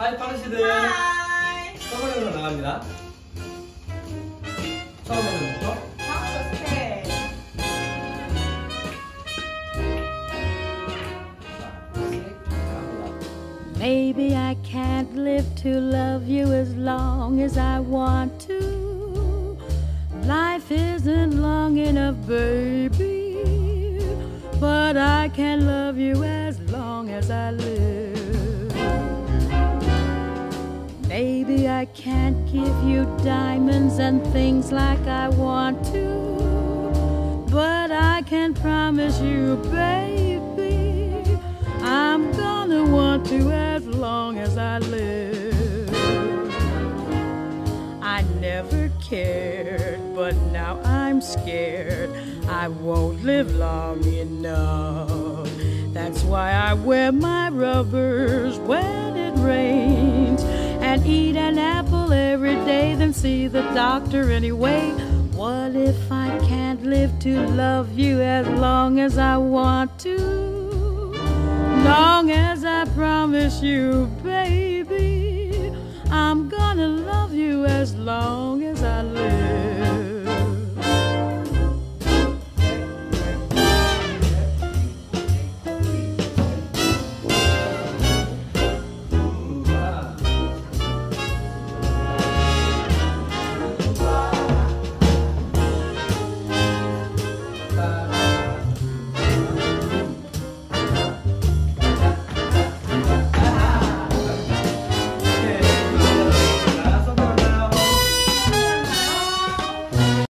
하이 파르시들 하이. 선물으로 나갑니다 처음에는부터 박수 스텝. Maybe I can't live to love you as long as I want to. Life isn't long enough, baby. But I can love you as long as I live. Maybe I can't give you diamonds and things like I want to. But I can promise you, baby, I'm gonna want to as long as I live. I never cared, but now I'm scared. I won't live long enough. That's why I wear my rubbers when see the doctor anyway. What if I can't live to love you as long as I want to? Long as I promise you, baby, I'm gonna love you as long.